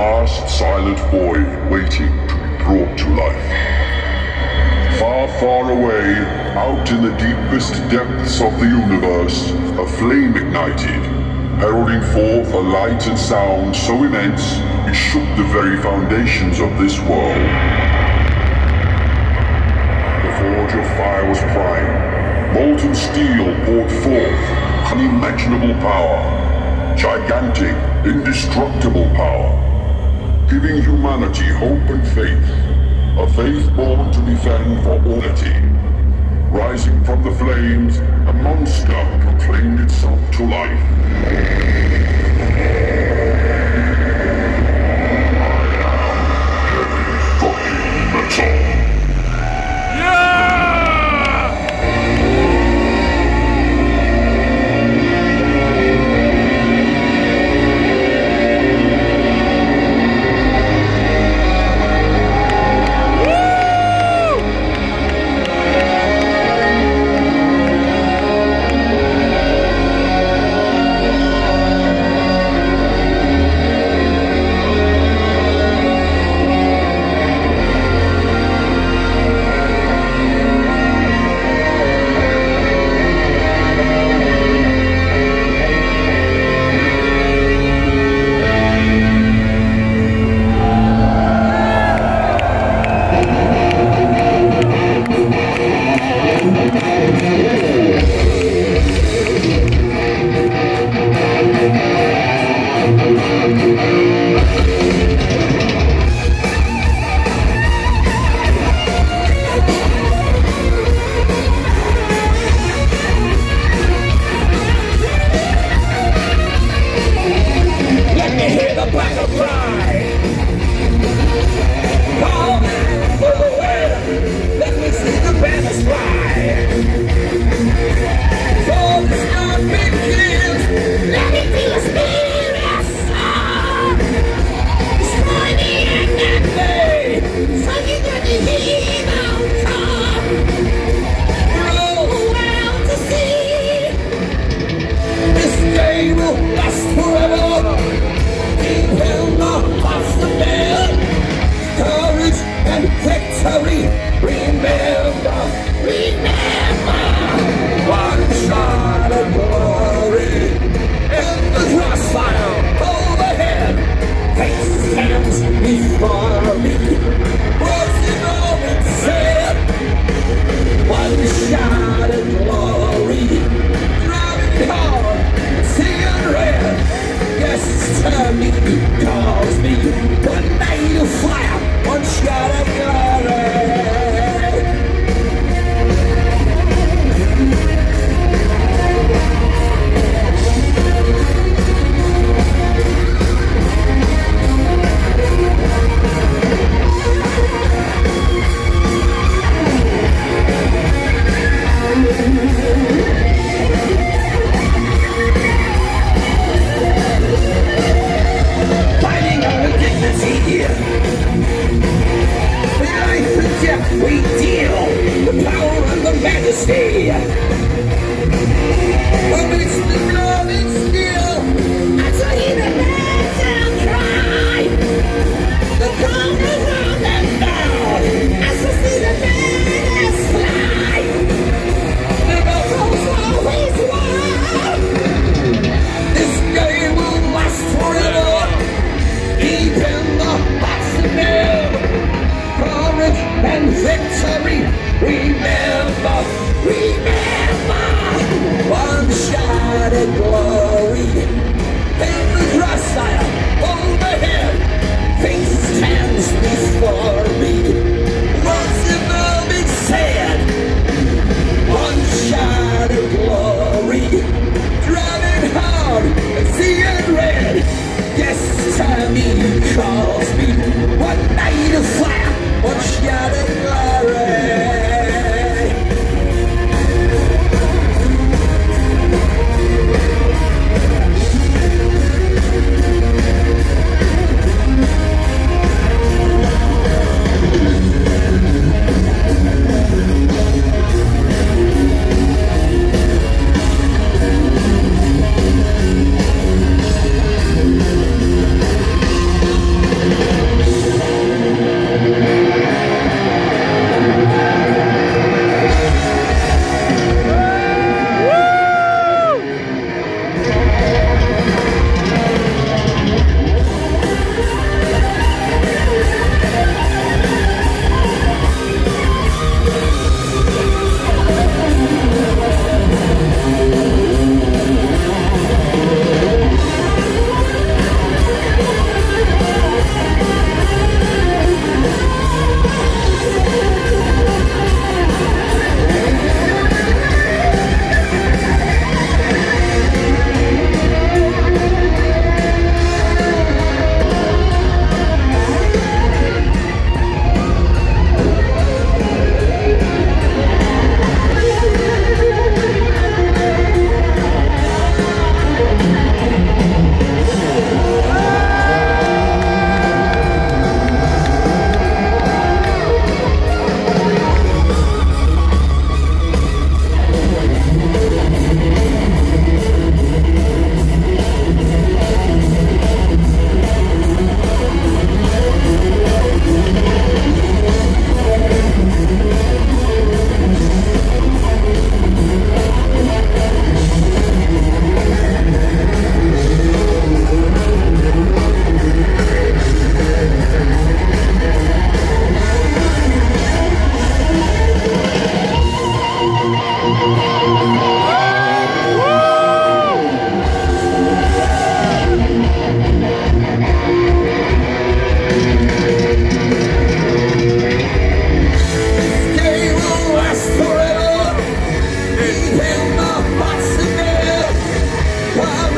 vast silent void waiting to be brought to life. Far, far away, out in the deepest depths of the universe, a flame ignited, heralding forth a light and sound so immense it shook the very foundations of this world. The forge of fire was primed, molten steel poured forth, unimaginable power, gigantic, indestructible power, giving humanity hope and faith, a faith born to defend for eternity. Rising from the flames, a monster proclaimed itself to life. we deal the power and the majesty. victory. We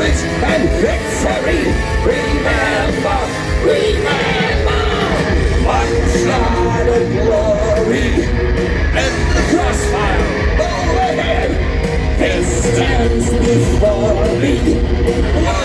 promise and victory. Remember, remember, one shot of glory and the crossfire overhead. It stands before me.